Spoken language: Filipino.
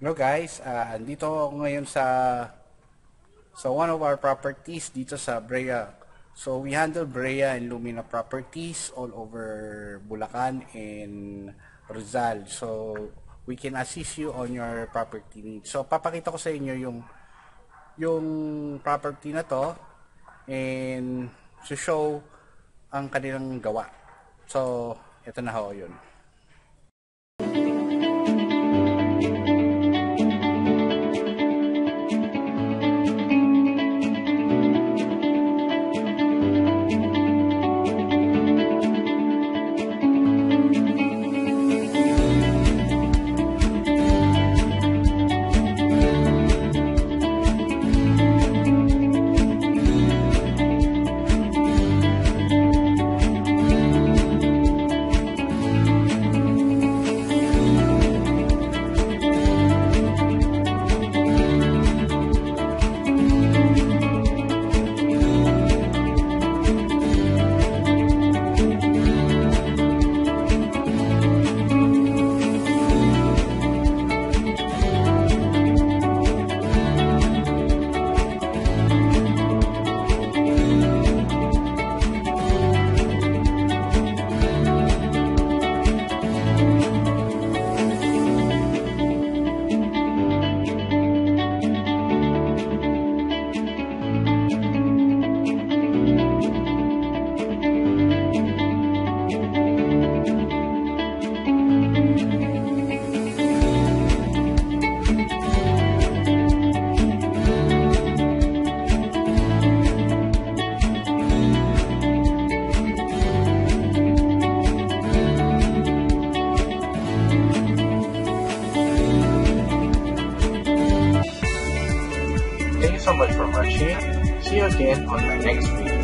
Hello guys, uh, andito ako ngayon sa sa one of our properties dito sa Brea. So we handle Brea and Lumina properties all over Bulacan and Rizal. So we can assist you on your property needs. So papakita ko sa inyo yung yung property na to and to show ang kanilang gawa. So ito na ho yun. Thank you so much for watching. See you again on my next video.